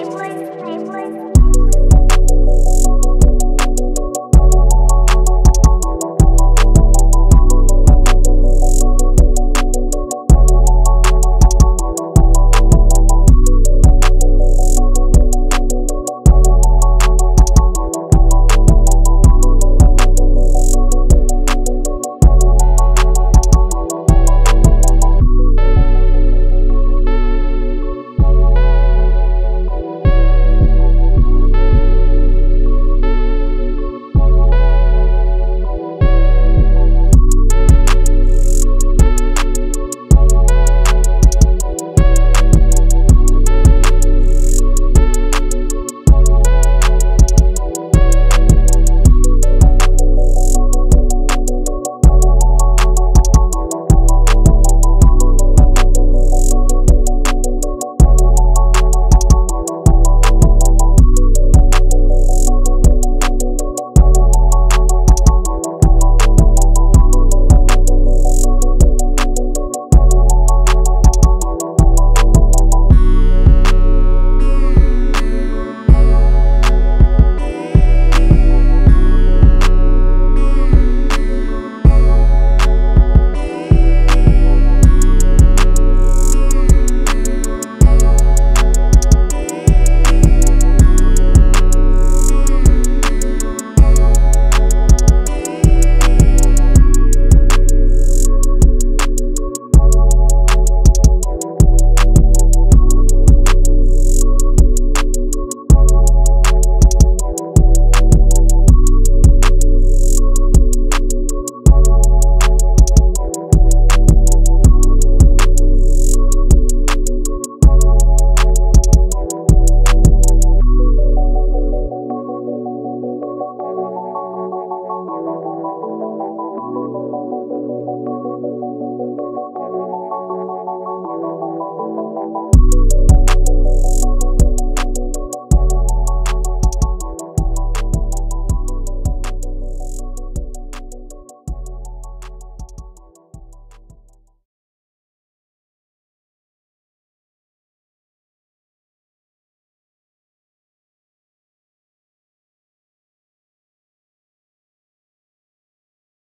Same length.